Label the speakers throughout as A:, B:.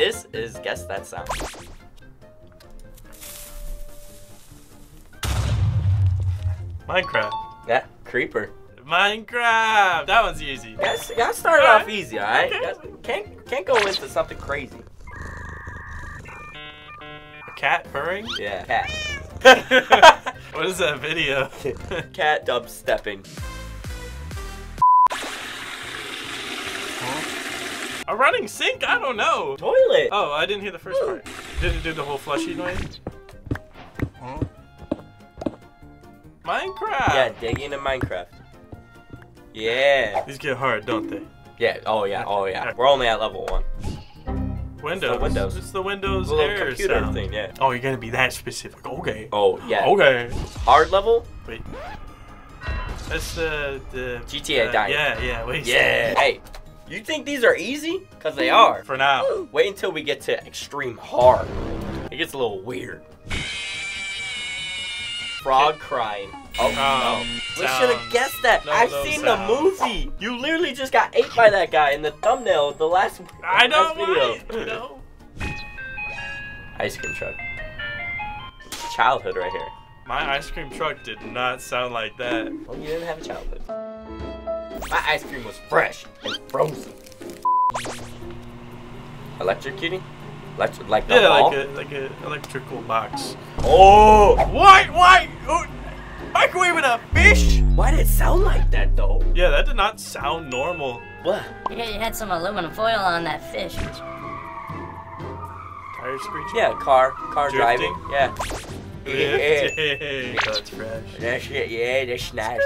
A: This is guess that sound.
B: Minecraft.
A: Yeah, creeper.
B: Minecraft. That one's easy.
A: Gotta, gotta start off easy, alright?
B: Okay.
A: Can't can't go into something crazy.
B: A cat purring.
A: Yeah. Cat.
B: what is that video?
A: Cat dubstepping.
B: A running sink? I don't know.
A: Toilet.
B: Oh, I didn't hear the first part. Did it do the whole flushy noise? Minecraft.
A: Yeah, digging in Minecraft. Yeah.
B: These get hard, don't they?
A: Yeah. Oh yeah. Oh yeah. We're only at level one.
B: Windows.
A: Windows.
B: It's the Windows
A: The little
B: air
A: computer
B: sound.
A: thing. Yeah.
B: Oh, you're gonna be that specific. Okay.
A: Oh yeah.
B: Okay.
A: Hard level.
B: Wait. That's the the
A: GTA
B: uh,
A: dying.
B: Yeah, yeah. Wait.
A: Yeah. Hey, you think these are easy? Cause they are.
B: For now.
A: Wait until we get to extreme hard. It gets a little weird. Frog crying. Oh, no. We should have guessed that.
B: No,
A: I've
B: no
A: seen
B: sound.
A: the movie. You literally just got ate by that guy in the thumbnail of the last,
B: I know.
A: last video.
B: Know.
A: Ice cream truck. Childhood right here.
B: My ice cream truck did not sound like that.
A: Well, you didn't have a childhood. My ice cream was fresh and frozen. Electrocuting? Electric, like the
B: Yeah,
A: ball?
B: like a like a electrical box.
A: Oh!
B: What? Why? Oh, microwaving a fish?
A: Why did it sound like that though?
B: Yeah, that did not sound normal.
A: What?
C: Yeah, you had some aluminum foil on that fish.
B: Tire screeching.
A: Yeah, car, car
B: Drifting?
A: driving. Yeah. Yeah.
B: Drifting. That's fresh.
A: That shit, yeah, that's nice.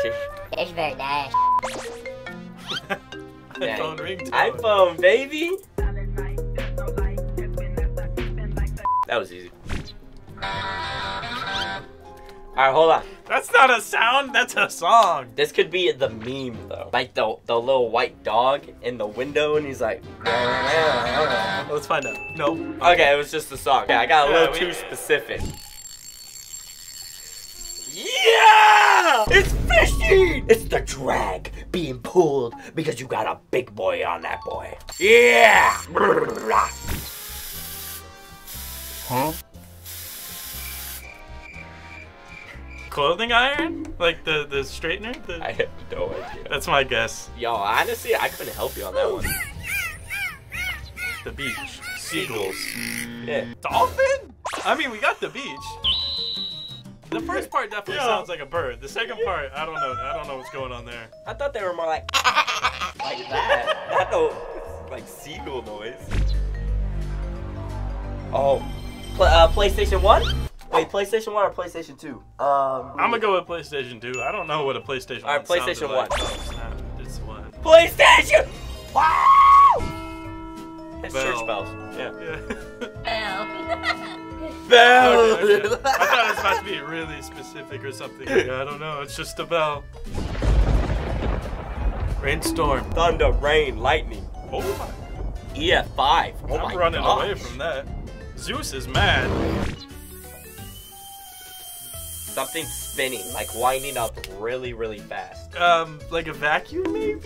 C: It's very nice.
B: iPhone ringtone.
A: iPhone, baby. That was easy. Alright, hold on.
B: That's not a sound. That's a song.
A: This could be the meme though. Like the the little white dog in the window and he's like
B: Let's find out. No.
A: Okay, it was just a song. Yeah, I got a
B: Yeah,
A: little
B: we-
A: too specific. Yeah! It's fishing! It's the drag being pulled because you got a big boy on that boy. Yeah!
B: Huh? Clothing iron? Like the the straightener? The,
A: I have no idea.
B: that's my guess.
A: Yo, honestly, I couldn't help you on that one.
B: The beach. Seagulls.
A: Yeah.
B: Dolphin? I mean, we got the beach. The first part definitely
A: Yeah.
B: sounds like a bird. The second part, I don't know. I don't know what's going on there.
A: I thought they were more like like that. Not no like seagull noise. Oh, Pl- uh, PlayStation One. Wait, PlayStation One or PlayStation Two? Um,
B: I'm gonna go with PlayStation 2. I don't know what a PlayStation.
A: All right,
B: 1 sounded
A: PlayStation
B: like.
A: 1.
B: Oh, snap. It's one.
A: PlayStation. Wow! It's
B: Bell.
A: church bells. Yeah.
B: Yeah.
C: Well.
A: Bell.
B: Okay, okay. I thought it was about to be really specific or something. Yeah, I don't know. It's just a bell. Rainstorm.
A: Thunder, rain, lightning.
B: Oh my.
A: EF five. Oh
B: I'm
A: my
B: running
A: gosh.
B: away from that. Zeus is mad.
A: Something spinning, like winding up really, really fast.
B: Um, like a vacuum maybe?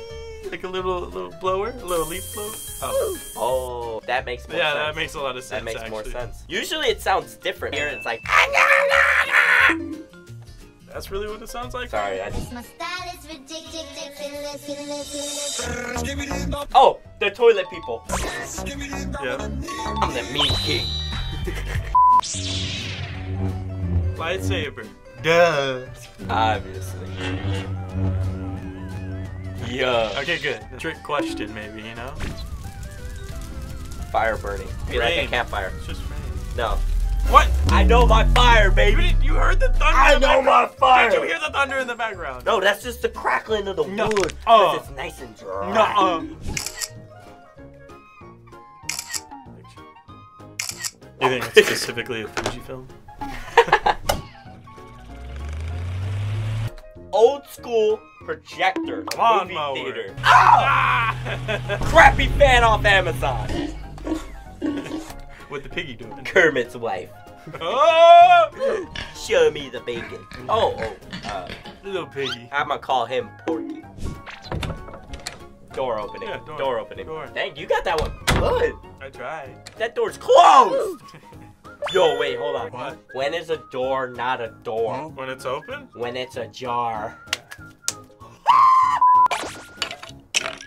B: Like a little little blower? A little leaf blower? Oh.
A: Oh, that makes more sense.
B: Yeah,
A: sense.
B: that makes a lot of sense.
A: That makes
B: actually.
A: more sense. Usually it sounds different. Here it's like.
B: That's really what it sounds like?
A: Sorry, I just.
D: My style is ridiculous.
A: Oh, the toilet people.
B: Yeah.
A: I'm the mean king.
B: Lightsaber. Duh.
A: Obviously. Yeah.
B: Okay, good. Trick question, maybe, you know?
A: Fire burning. Be like a
B: Rain.
A: campfire.
B: It's just rain.
A: No.
B: What?
A: I know my fire, baby.
B: didn't- you heard the thunder
A: I
B: in the
A: know my fire.
B: Did you hear the thunder in the background?
A: No, that's just the crackling of the
B: No.
A: wood. 'cause
B: Uh.
A: it's nice and dry.
B: Nuh-uh. You think it's specifically a Fujifilm?
A: Old school projector.
B: Come on,
A: movie
B: mower.
A: theater.
B: Ah!
A: Crappy fan off Amazon.
B: what the piggy doing?
A: Kermit's wife.
B: Oh!
A: Show me the bacon. Oh, oh. Uh,
B: Little piggy.
A: I'm gonna call him Porky. Door opening.
B: Yeah, door.
A: door opening.
B: Door.
A: Dang, you got that one good.
B: I tried.
A: That door's closed. Yo, wait, hold on.
B: What?
A: When is a door not a door?
B: When it's open?
A: When it's a jar.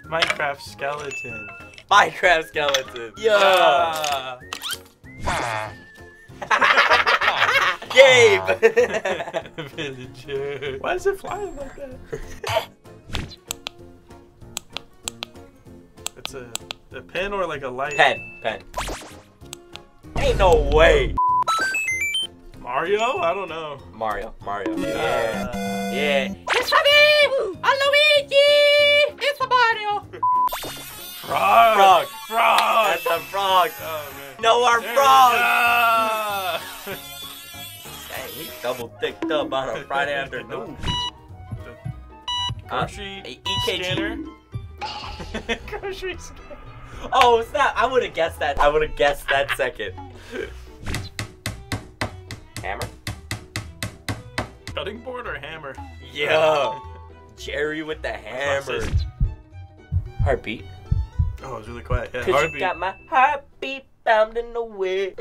B: Minecraft skeleton.
A: Minecraft skeleton.
B: Yeah.
A: Gabe.
B: Villager. Why is it flying like that? It's a, a pen or like a light?
A: pen, pen. Ain't no way.
B: Mario? I don't know.
A: Mario, Mario.
B: Yeah.
A: Yeah. Yeah.
C: It's me! I'm Luigi! It's a Mario!
B: Frog.
A: Frog.
B: Frog.
A: That's a frog.
B: Oh, man.
A: No more
B: There
A: frogs.
B: we go.
A: Dang, he's double thicked up on a Friday afternoon. Uh,
B: Grocery
A: a EKG.
B: scanner. Grocery scanner.
A: Oh, it's not. I would have guessed that. I would have guessed that second. Hammer?
B: Cutting board or hammer?
A: Yeah. Jerry with the hammer. Heartbeat.
B: Oh, it was really quiet. Yeah,
A: Cause you
B: heartbeat.
A: got my heartbeat pounding away.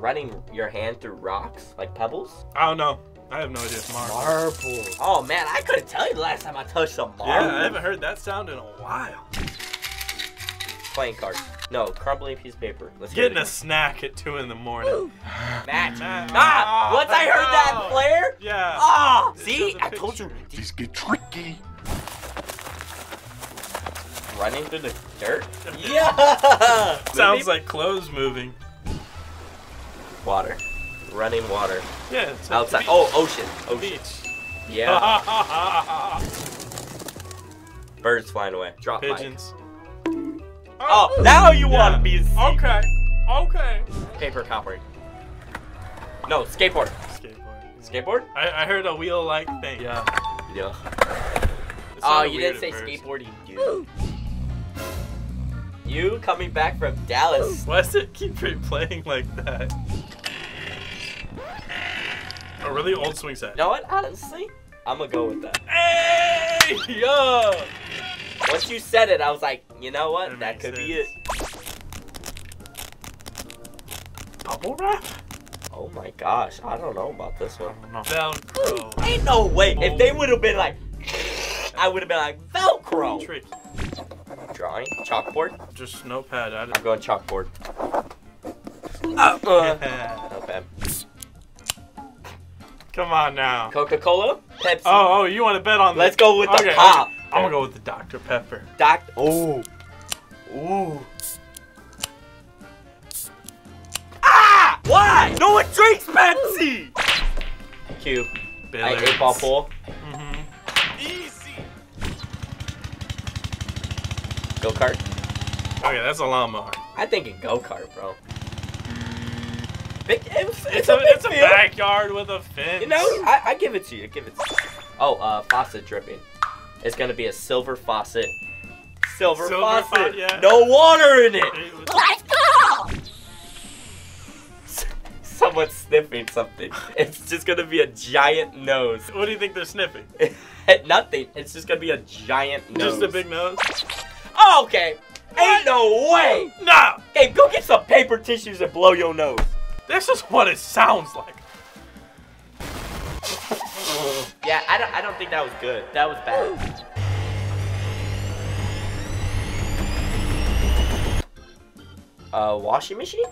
A: Running your hand through rocks like pebbles.
B: I don't know. I have no idea. Marble.
A: Marble. Oh man, I couldn't tell you the last time I touched some marble.
B: Yeah, I haven't heard that sound in a while.
A: Playing cards. No, crumbling piece of paper. Let's get
B: Getting
A: it.
B: a snack at two in the morning.
A: match.
B: Match.
A: Ah! Once I heard that
B: Oh.
A: flare.
B: Yeah.
A: Ah!
B: It
A: See,
B: I a
A: I told you.
B: picture.
D: These get tricky.
A: Running through the dirt. Yeah.
B: Sounds like clothes moving.
A: water. Running water.
B: Yeah, it's
A: Outside.
B: Beach.
A: Oh, ocean.
B: The
A: Ocean.
B: beach.
A: Yeah. Birds flying away. Drop mic.
B: Pigeons.
A: Oh, now you
B: Yeah.
A: want me to see.
B: Okay. Okay.
A: Paper copper. No, skateboard.
B: Skateboard.
A: Skateboard?
B: I, I heard a wheel-like thing. Yeah.
A: Yeah. Oh, you didn't say
B: first.
A: skateboarding, dude. You coming back from Dallas.
B: Why does it keep replaying like that? A really old swing set.
A: You know what? Honestly, I'm gonna go with that.
B: Hey! Yo!
A: Once you said it, I was like, you know what?
B: That
A: That, could be it.
B: Bubble wrap?
A: Oh my gosh, I don't know about this one.
B: Velcro.
A: Ain't no way. If they would have been like, I would have been like Velcro. Drawing, chalkboard.
B: Just notepad. I
A: I'm going chalkboard. Uh, uh.
B: Come on now.
A: Coca-Cola, Pepsi.
B: Oh, oh, you want to bet on
A: that?
B: Let's
A: go with the
B: Okay,
A: pop.
B: okay. I'm gonna go with the Dr. Pepper.
A: Doc. Oh. Ooh. Ah! Why? No one drinks Pepsi. Q. I
B: Billiards.
A: eight ball pool.
B: Mhm. Easy.
A: Go kart.
B: Okay, that's a lawnmower.
A: I think a go kart, bro. Big, it's, it's,
B: It's,
A: a,
B: a,
A: big
B: it's a backyard with a fence.
A: You know, I, I give it to you. I give it to you. Oh, uh, faucet dripping. It's gonna be a silver faucet. Silver,
B: Silver
A: faucet.
B: fa- yeah.
A: No water in it.
B: It
C: Let's go!
A: Someone's sniffing something. It's just gonna be a giant nose.
B: What do you think they're sniffing?
A: Nothing. It's just gonna be a giant nose.
B: Just a big nose?
A: Oh, okay. Ain't no way.
B: No!
A: Hey, go get some paper tissues and blow your nose.
B: This is what it sounds like.
A: Yeah, I don't. I don't think that was good. That was bad. A washing machine?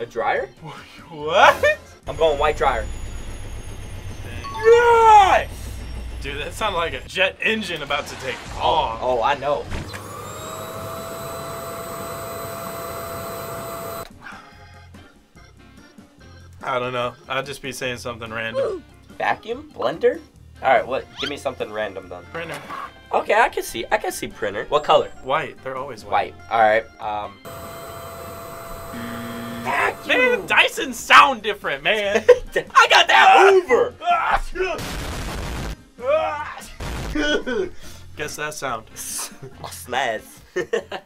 A: A dryer?
B: What?
A: I'm going white dryer.
B: Yes! Dude, that sounded like a jet engine about to take oh, off.
A: Oh, I know.
B: I don't know. I'll just be saying something random.
A: Vacuum? Blender? All right, what? Give me something random then.
B: Printer.
A: Okay, I can see. I can see printer. What color?
B: White. They're always white.
A: White. All right. Um.
B: Man, Dyson sound different, man.
A: I got that Hoover.
B: Guess that sound.
A: Snaz.